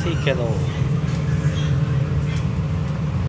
しいけど。